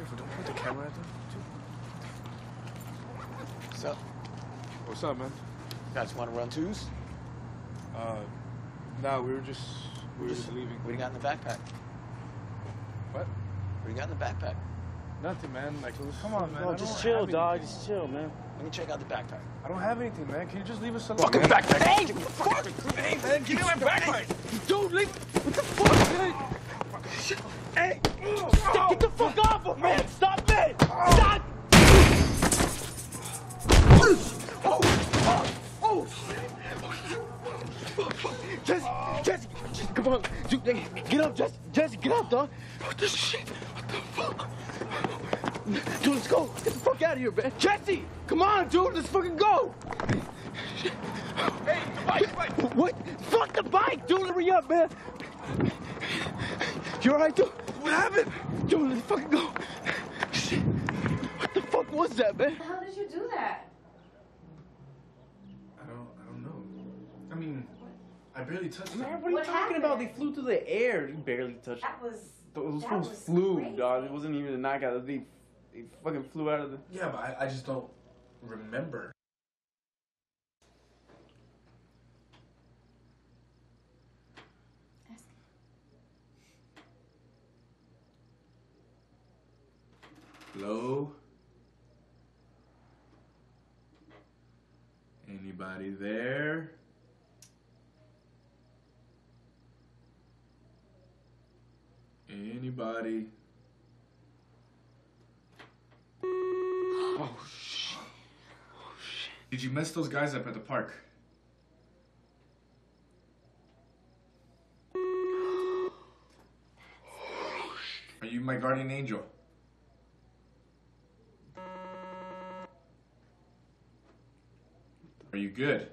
Careful, don't point the camera at them. What's up? What's up, man? Guys want to run twos? Uh, nah, we were just we were just leaving. What do you got in the backpack? What? What do you got in the backpack? Nothing, man. Like, it was, come on, man. No, just chill, dog. Just chill, man. Let me check out the backpack. I don't have anything, man. Can you just leave us alone? Fucking man? backpack! Hey! Fuck! Hey, man, give me my backpack! Dude, like, what the fuck, man? Hey! Get the fuck off of me! Stop it! Stop! Jesse, Jesse, Jesse, come on. Dude, get up, Jesse. Jesse, get up, dog. What the shit? What the fuck? Dude, let's go. Get the fuck out of here, man. Jesse, come on, dude. Let's fucking go. Hey, the bike, the bike! What? Fuck the bike, dude. Hurry up, man. You alright, dude? What happened? Dude, let's fucking go. Shit. What the fuck was that, man? How did you do that? I don't, I don't know. I mean, I barely touched Man, them. what are you What talking about? They flew through the air. You barely touched. That was. Those that fools was flew, crazy. dog. It wasn't even a knockout. They, they fucking flew out of the. Yeah, but I, I just don't remember. Hello? Anybody there? Anybody? Oh, oh shit. Did you mess those guys up at the park? Are you my guardian angel? Are you good?